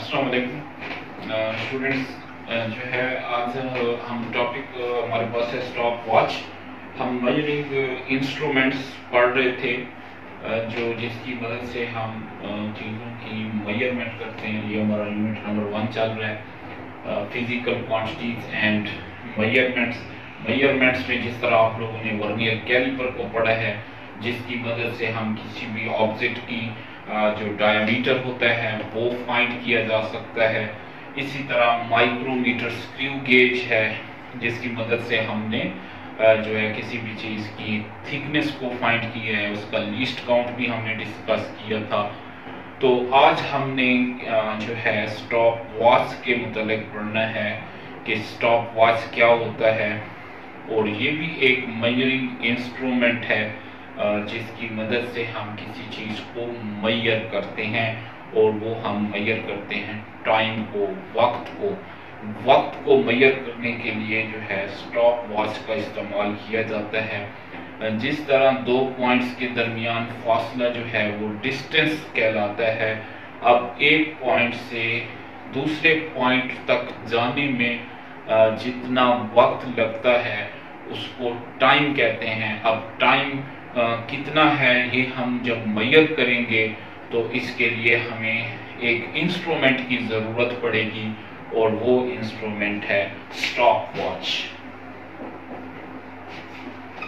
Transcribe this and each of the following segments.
अस्सलाम स्टूडेंट्स जो है आज हम टॉपिक हमारे पास है स्टॉप वॉच हम मेजरिंग इंस्ट्रूमेंट्स पढ़ रहे थे जो जिसकी मदद से हम चीज़ों की मेज़रमेंट करते हैं। ये हमारा यूनिट नंबर वन चल रहा है। Physical quantities and measurements measurements में जिस तरह आप लोगों ने वर्नियर कैलिपर को पढ़ा है जिसकी मदद से हम किसी भी ऑब्जेक्ट की जो डायमीटर होता है, वो फाइंड किया जा सकता है। इसी तरह माइक्रोमीटर स्क्रू गेज है, जिसकी मदद से हमने जो है, किसी भी चीज़ की थिकनेस को फाइंड किया है, उसका लीस्ट काउंट भी हमने डिस्कस किया था। तो आज हमने जो है स्टॉप वॉच के मतलब पढ़ना है कि स्टॉप वॉच क्या होता है। और ये भी एक मेजरिंग इंस्ट्रूमेंट है। जिसकी मदद से हम किसी चीज़ को मैयर करते हैं और वो हम मैयर करते हैं टाइम को, वक्त को। वक्त को मैयर करने के लिए जो है स्टॉप वॉच का इस्तेमाल किया जाता है। जिस तरह दो पॉइंट्स के दरमियान फासला जो है वो डिस्टेंस कहलाता है। अब एक पॉइंट से दूसरे पॉइंट तक जाने में जितना वक्त लगता है, उसको टाइम कहते हैं। अब टाइम कितना है ये हम जब मैयर करेंगे तो इसके लिए हमें एक इंस्ट्रूमेंट की ज़रूरत पड़ेगी और वो इंस्ट्रूमेंट है स्टॉप वॉच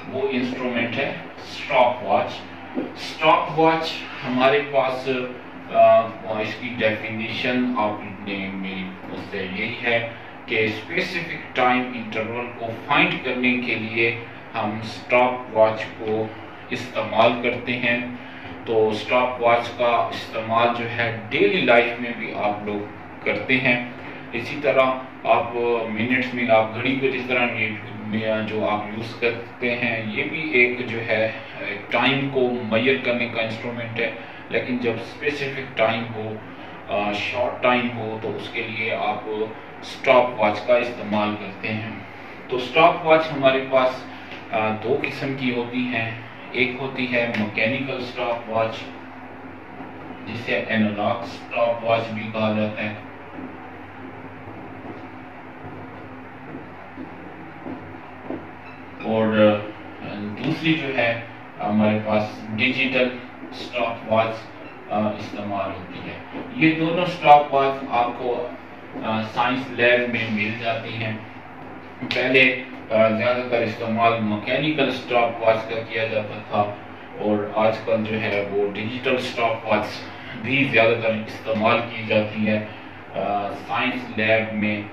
वो इंस्ट्रूमेंट है स्टॉप वॉच स्टॉप वॉच हमारे पास आ, इसकी डेफिनेशन आपने मेरी उससे यही है कि स्पेसिफिक टाइम इंटरवल को फाइंड करने के लिए हम स्टॉप वॉच को इस्तेमाल करते हैं तो स्टॉप वॉच का इस्तेमाल जो है डेली लाइफ में भी आप लोग करते हैं। इसी तरह आप मिनट्स में आप घड़ी को जिस तरह जो आप यूज़ करते हैं, ये भी एक जो है टाइम को मैयर करने का इंस्ट्रूमेंट है। लेकिन जब स्पेसिफिक टाइम हो शॉर्ट टाइम हो तो उसके लिए आप स्टॉप वॉच का इस्तेमाल करते हैं। तो स्टॉप वॉच हमारे पास दो किस्म की होती हैं। एक होती है मैकेनिकल स्टॉप वॉच जिसे एनालॉग स्टॉप वॉच भी कहा जाता है। और दूसरी जो है, हमारे पास डिजिटल स्टॉप वॉच इस्तेमाल होती है। ये दोनों स्टॉप वॉच आपको साइंस लैब में मिल जाती हैं। पहले ज़्यादातर इस्तेमाल मकैनिकल स्टॉप वॉच का किया जाता था और आजकल जो है वो डिजिटल स्टॉप वॉच भी ज़्यादातर इस्तेमाल की जाती है। साइंस लैब में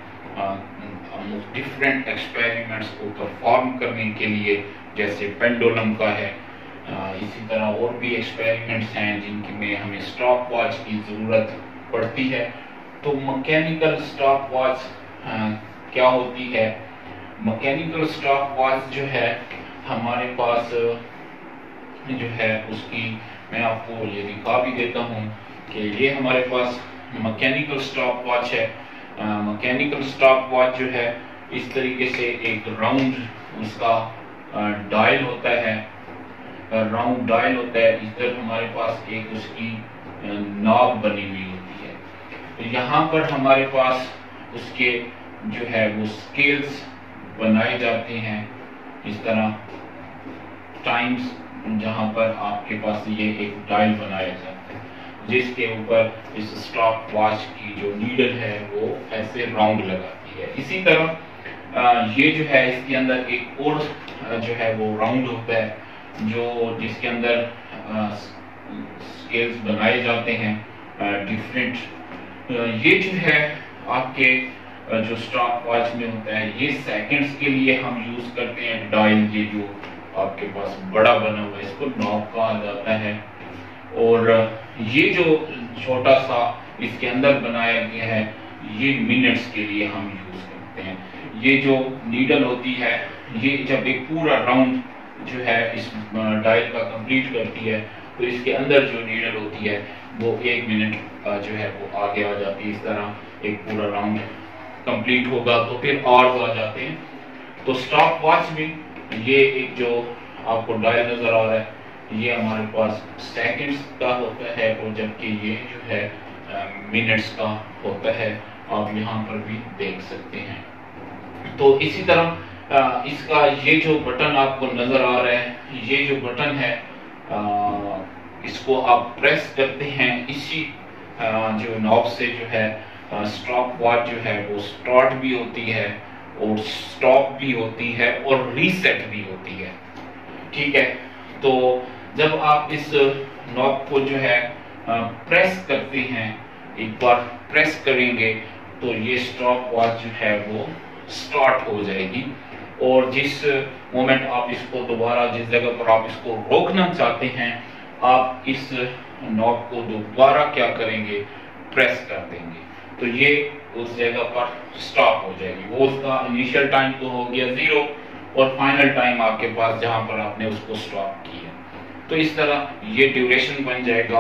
डिफरेंट एक्सपेरिमेंट्स को परफॉर्म करने के लिए जैसे पेंडोलम का है। आ, इसी तरह और भी एक्सपेरिमेंट्स हैं जिनकी में हमें स्टॉप वॉच की ज़रूरत पड़ती है। तो मकैनिकल स्टॉप वॉच क्या होती है? मैकेनिकल स्टॉप वॉच जो है, हमारे पास, जो है, उसकी मैं आपको ये दिखा भी देता हूँ कि ये हमारे पास मैकेनिकल स्टॉप वॉच है। मैकेनिकल स्टॉप वॉच जो है, इस तरीके से एक राउंड उसका डायल होता है। राउंड डायल होता है इधर हमारे पास एक उसकी नॉब बनी हुई होती है। तो यहाँ पर हमारे पास उसके, जो है, वो स्केल्स बनाए जाते हैं। इस तरह टाइम्स जहाँ पर आपके पास ये एक डायल बनाया जाता है, जिसके ऊपर इस स्टॉप वॉच की जो नीडल है, वो ऐसे राउंड लगाती है। इसी तरह ये जो है, इसके अंदर एक और जो है, वो राउंड होता है, जो जिसके अंदर स्केल्स बनाए जाते हैं डिफरेंट ये जो है, आपके जो स्टॉप वॉच में होता है, ये सेकंड्स के लिए हम यूज़ करते हैं डायल ये जो आपके पास बड़ा बना हुआ है, इसको नॉब कहा जाता है। और ये जो छोटा सा इसके अंदर बनाया गया है, ये मिनट्स के लिए हम यूज़ करते हैं। ये जो नीडल होती है, ये जब एक पूरा राउंड जो है इस डायल का कंप्लीट करती है तो इसके अंदर जो नीडल होती है, वो एक मिनट जो है वो आगे आ जाती है, इस तरह एक पूरा राउंड कंप्लीट होगा तो फिर आवर्स आ जाते हैं। तो स्टॉप वॉच में ये एक जो आपको डायल नज़र आ रहा है, ये हमारे पास सेकंड्स का होता है और जबकि ये जो है मिनट्स का होता है, आप यहाँ पर भी देख सकते हैं। तो इसी तरह इसका ये जो बटन आपको नज़र आ रहा है, ये जो बटन है इसको आप प्रेस करते हैं, इसी जो नॉब से जो है स्टॉप वॉच जो है वो स्टार्ट भी होती है, और स्टॉप भी होती है, और रीसेट भी होती है। ठीक है? तो जब आप इस नॉब को जो है प्रेस करते हैं, एक बार प्रेस करेंगे तो ये स्टॉप वॉच जो है, वो स्टार्ट हो जाएगी। और जिस मोमेंट आप इसको दोबारा, जिस जगह पर आप इसको रोकना चाहते हैं, आप इस नॉब को दोबारा क्या करेंगे? प्रेस कर देंगे। तो ये उस जगह पर स्टॉप हो जाएगी। वो उसका इनिशियल टाइम तो हो गया ज़ीरो और फाइनल टाइम आपके पास जहाँ पर आपने उसको स्टॉप किया। तो इस तरह ये ड्यूरेशन बन जाएगा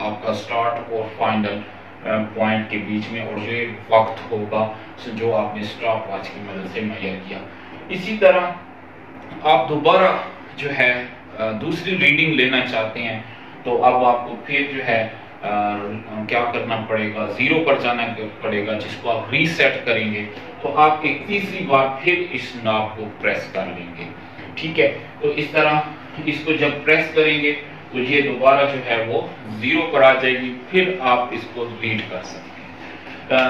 आपका स्टार्ट और फाइनल पॉइंट के बीच में और ये वक्त होगा जो आपने स्टॉप वॉच की मदद से मुहैया किया। इसी तरह आप दोबारा जो है दूसरी रीडिंग लेना चाहते हैं तो अब आपको फिर जो है क्या करना पड़ेगा? ज़ीरो पर जाना पड़ेगा, जिसको आप रीसेट करेंगे तो आप एक तीसरी बार फिर इस नाप को प्रेस कर लेंगे। ठीक है? तो इस तरह इसको जब प्रेस करेंगे तो ये दोबारा जो है वो ज़ीरो पर आ जाएगी, फिर आप इसको रीड कर सकते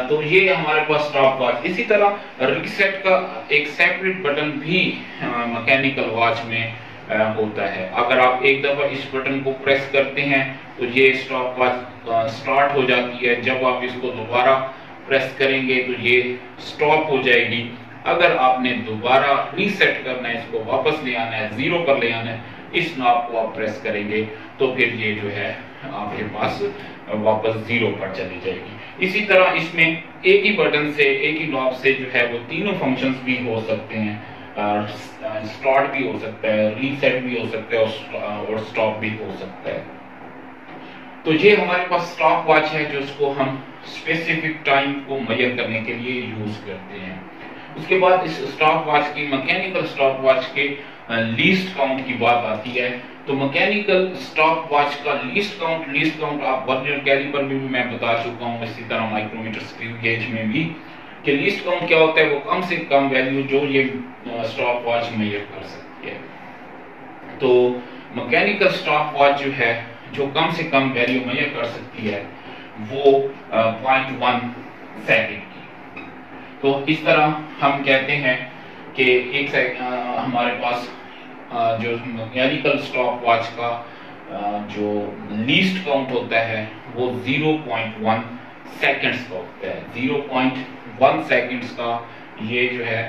तो ये हमारे पास स्टॉप वॉच इसी तरह रिसेट का एक सेपरेट बटन भी मैकेनिकल वॉच में होता है। अगर आप एक दफ़ा इस बटन को प्रेस करते हैं तो ये स्टॉप वॉच स्टार्ट हो जाती है। जब आप इसको दोबारा प्रेस करेंगे तो ये स्टॉप हो जाएगी। अगर आपने दोबारा रीसेट करना है, इसको वापस ले आना है ज़ीरो पर ले आना है, इस नॉब को आप प्रेस करेंगे तो फिर ये जो है, आपके पास वापस ज़ीरो पर चली जाएगी। इसी तरह इसमें एक ही बटन से, एक ही नॉब से जो है, वो तीनों फ़ंक्शंस भी हो सकते हैं। स्टार्ट भी हो सकता है रीसेट भी हो सकता है और स्टॉप भी हो सकता है। तो ये हमारे पास स्टॉप वॉच है जो उसको हम स्पेसिफिक टाइम को मेजर करने के लिए यूज़ करते हैं। उसके बाद इस स्टॉप वॉच की मैकेनिकल स्टॉप वॉच के लीस्ट काउंट की बात आती है। तो मैकेनिकल स्टॉप वॉच का लीस्ट काउंट लीस्ट काउंट आप वर्नियर कैलिपर में भी मैं बता चुका हूँ, इसी तरह माइक्रोमीटर स्क्रू गेज में भी कि लीस्ट काउंट क्या होता है, वो कम से कम वैल्यू जो ये स्टॉप वॉच मेजर कर सकती है। तो मैकेनिकल स्टॉप वॉच जो है जो कम से कम वैल्यू मेजर कर सकती है वो पॉइंट वन सेकेंड की। तो इस तरह हम कहते हैं कि एक सेकंड हमारे पास आ, जो मैकेनिकल स्टॉप वॉच का आ, जो लीस्ट काउंट होता है वो 0.1 सेकंड्स का होता है। 0.1 वन सेकेंड्स का ये जो है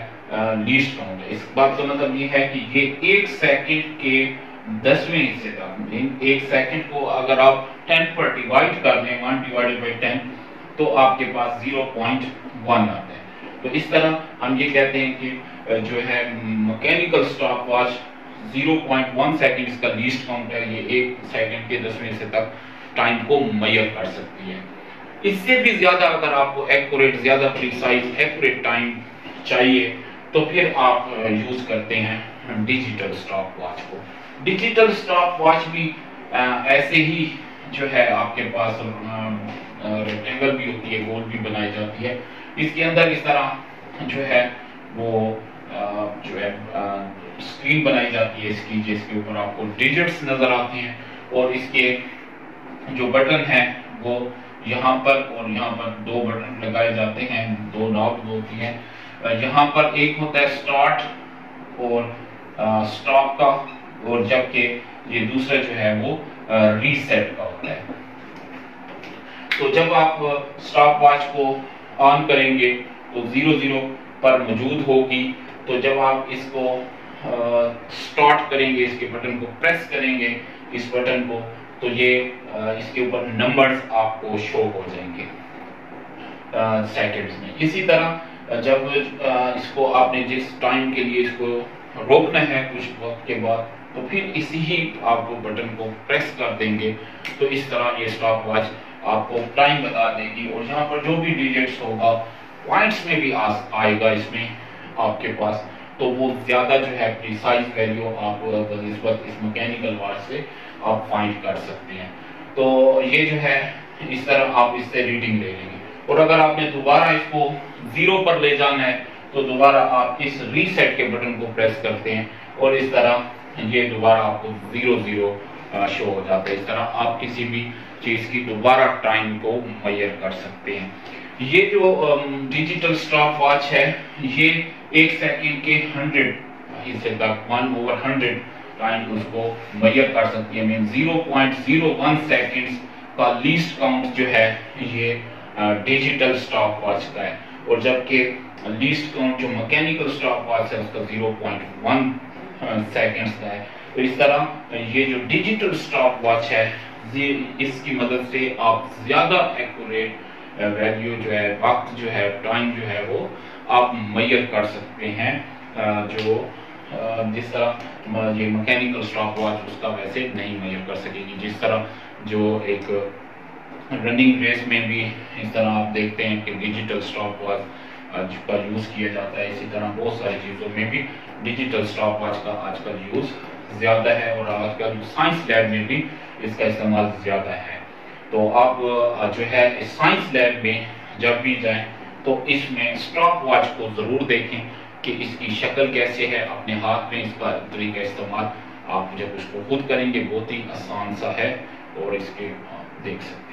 लीस्ट काउंट है। इस बात का मतलब ये है कि ये एक सेकंड के दसवें हिस्से तक एक सेकंड को अगर आप टेन पर डिवाइड कर दें वन डिवाइडेड बाई टेन तो आपके पास ज़ीरो पॉइंट वन आता है। तो इस तरह हम ये कहते हैं कि जो है मैकेनिकल स्टॉप वॉच 0.1 सेकंड इसका लीस्ट काउंट है, ये एक सेकंड के दसवें हिस्से तक टाइम को मैयर कर सकती है। इससे भी ज़्यादा अगर आपको एक्यूरेट ज़्यादा प्रिसाइज एक्यूरेट टाइम चाहिए तो फिर आप यूज़ करते हैं डिजिटल स्टॉप वॉच को। डिजिटल स्टॉप वॉच भी ऐसे ही जो है आपके पास रेक्टेंगल भी होती है गोल भी बनाई जाती है। इसके अंदर इस तरह जो है वो जो है स्क्रीन बनाई जाती है इसकी, जिसके ऊपर आपको डिजिट्स नज़र आते हैं। और इसके जो बटन है, वो यहाँ पर और यहाँ पर दो बटन लगाए जाते हैं, दो नॉब होती हैं। यहाँ पर एक होता है स्टार्ट और स्टॉप का। और जबकि ये दूसरा जो है वो रीसेट का होता है। तो जब आप स्टॉप वॉच को ऑन करेंगे तो ज़ीरो ज़ीरो पर मौजूद होगी। तो जब आप इसको स्टार्ट करेंगे, इसके बटन को प्रेस करेंगे, इस बटन को तो ये इसके ऊपर नंबर्स आपको शो हो जाएँगे सेकंड्स में। इसी तरह जब इसको आपने जिस टाइम के लिए इसको रोकना है कुछ वक्त के बाद तो फिर इसी ही आपको बटन को प्रेस कर देंगे। तो इस तरह ये स्टॉप वॉच आपको टाइम बता देगी और यहाँ पर जो भी डिजिट्स होगा पॉइंट्स में भी आ, आएगा इसमें आपके पास। तो वो ज़्यादा जो है प्रिसाइज वैल्यू आप वक्त इस मैकेनिकल वॉच से आप फाइंड कर सकते हैं। तो ये जो है इस तरह आप इससे रीडिंग ले लेंगे। और अगर आपने दोबारा इसको ज़ीरो पर ले जाना है तो दोबारा आप इस रीसेट के बटन को प्रेस करते हैं और इस तरह ये दोबारा आपको ज़ीरो ज़ीरो शो हो जाता है। इस तरह आप किसी भी चीज़ की दोबारा टाइम को मैयर कर सकते हैं। ये जो डिजिटल स्टॉप वॉच है, ये एक सेकंड के हंड्रेड हिस्से तक वन ओवर हंड्रेड टाइम उसको मैयर कर सकती है। Mean zero point zero one second का लीस्ट काउंट जो है, ये डिजिटल स्टॉप वॉच का है। और जबकि लीस्ट काउंट जो मैकेनिकल स्टॉप वॉच है, उसका ज़ीरो पॉइंट वन सेकेंड्स का है तो इस तरह, ये जो डिजिटल स्टॉप वॉच है, ये इसकी मदद से आप ज़्यादा एक्यूरेट वैल्यू जो है, वक्त जो है टाइम जो है, वो आप मैयर कर सकते हैं जो जिस तरह ये मैकेनिकल स्टॉप वॉच उसका वैसे नहीं मैयर कर सकेगी। जिस तरह जो एक रनिंग रेस में भी इस तरह आप देखते हैं कि डिजिटल स्टॉप वॉच का यूज़ किया जाता है। इसी तरह बहुत सारी चीज़ों में भी डिजिटल स्टॉप वॉच का आजकल यूज़ ज़्यादा है और आजकल साइंस लैब में भी इसका इस्तेमाल ज़्यादा है। तो आप जो है साइंस लैब में जब भी जाएँ तो इसमें स्टॉप वॉच को ज़रूर देखें कि इसकी शक्ल कैसे है। अपने हाथ में इसका तरीका इस्तेमाल आप जब उसको खुद करेंगे, बहुत ही आसान सा है और इसके देख सकते हैं।